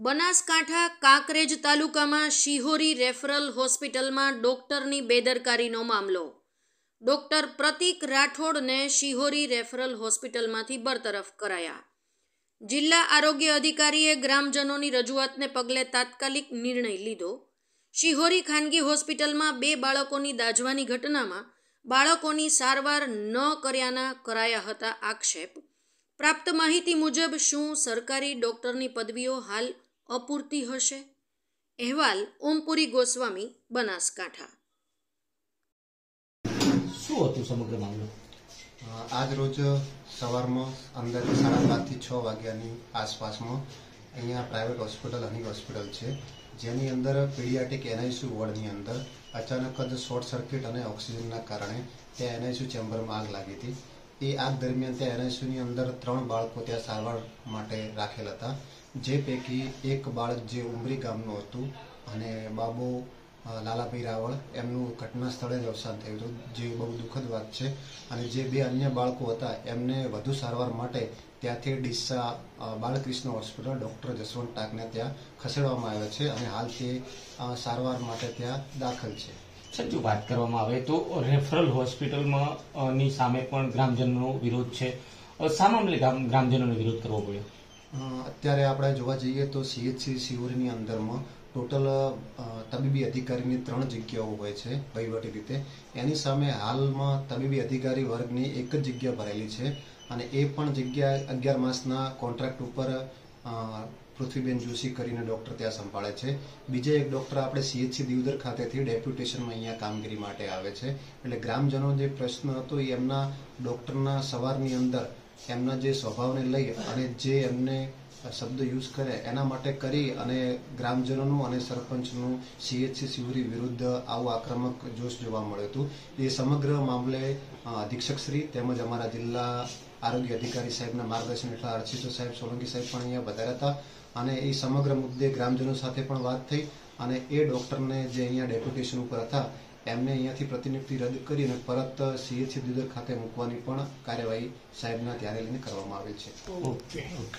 બનાસકાંઠા કાંકરેજ તાલુકામાં શિહોરી રેફરલ હોસ્પિટલમાં ડોક્ટરની બેદરકારીનો મામલો. ડોક્ટર પ્રતિક રાઠોડને શિહોરી રેફરલ હોસ્પિટલમાંથી બરતરફ કરાયા. જિલ્લા આરોગ્ય અધિકારીએ ગ્રામજનોની રજૂઆતને પગલે તાત્કાલિક નિર્ણય લીધો. શિહોરી ખાનગી હોસ્પિટલમાં બે બાળકોની દાઝવાની ઘટનામાં બાળકોની સારવાર ન કર્યાના કરાયા હતા આક્ષેપ. પ્રાપ્ત માહિતી મુજબ શું સરકારી ડોક્ટરની પદવીઓ હાલ અપૂરતી હશે? અહેવાલ ઓમપુરી ગોસ્વામી બનાસકાંઠા. શું હતું સમગ્ર મામલો? આજ રોજ સવારમાં અંદાજે સાડા પાંચથી છ વાગ્યાની આસપાસમાં અહીંયા પ્રાઇવેટ હોસ્પિટલ હની હોસ્પિટલ છે. જેની અંદર પીડિયાટિક એનઆઈસી વોર્ડની અંદર અચાનક જ શોર્ટ સર્કિટ અને ઓક્સિજનના કારણે ત્યાં એનઆઈસી ચેમ્બરમાં આગ લાગી હતી. એ આગ દરમિયાન ત્યાં એનઆઈસીયુની અંદર ત્રણ બાળકો ત્યાં સારવાર માટે રાખેલ હતા. જે પૈકી એક બાળક જે ઉમરી ગામનું હતું અને બાબુ લાલાભાઈ રાવળ, એમનું ઘટના સ્થળે જ અવસાન થયું હતું, જે બહુ દુઃખદ વાત છે. અને જે બે અન્ય બાળકો હતા, એમને વધુ સારવાર માટે ત્યાંથી ડીસા બાલકૃષ્ણ હોસ્પિટલ, ડૉક્ટર જસવંત ટાકને ત્યાં ખસેડવામાં આવ્યા છે અને હાલ તે સારવાર માટે ત્યાં દાખલ છે. જો વાત કરવામાં આવે તો રેફરલ હોસ્પિટલમાં ની સામે પણ ગ્રામજનોનો વિરોધ છે. શા મામલે ગ્રામ- ગ્રામજનોનો વિરોધ કરવો પડ્યો. અત્યારે આપણે જોવા જઈએ તો સીએચસી શિવરીની અંદરમાં ટોટલ તબીબી અધિકારીની ત્રણ જગ્યાઓ હોય છે, વહીવટી રીતે. એની સામે હાલમાં તબીબી અધિકારી વર્ગની એક જ જગ્યા ભરેલી છે અને એ પણ જગ્યા અગિયાર માસના કોન્ટ્રાક્ટ ઉપર પૃથ્વીબેન જોશી કરીને ડોક્ટર ત્યાં સંભાળે છે. બીજા એક ડોક્ટર આપણે સીએચસી દિવદર ખાતેથી ડેપ્યુટેશનમાં અહીંયા કામગીરી માટે આવે છે. એટલે ગ્રામજનો જે પ્રશ્ન હતો એ એમના ડોક્ટરના સવારની અંદર એમના જે સ્વભાવને લઈ અને જે એમને શબ્દ યુઝ કરે, એના માટે કરી અને ગ્રામજનોનું અને સરપંચનું સીએચસી શિવરી વિરુદ્ધ આવું આક્રમક જોશ જોવા મળ્યું હતું. એ સમગ્ર મામલે અધિક્ષકશ્રી તેમજ અમારા જિલ્લા આરોગ્ય અધિકારી સાહેબના માર્ગદર્શન હેઠળ અર્ચિતો સાહેબ, સોલંકી સાહેબ પણ અહીંયા બધા હતા અને એ સમગ્ર મુદ્દે ગ્રામજનો સાથે પણ વાત થઈ અને એ ડોક્ટરને જે અહીંયા ડેપ્યુટેશન ઉપર હતા, એમને અહીંયાથી પ્રતિનિધિ રદ કરી અને પરત સીએચસી દિદર ખાતે મૂકવાની પણ કાર્યવાહી સાહેબના ધ્યાને લઈને કરવામાં આવી છે. Okay okay.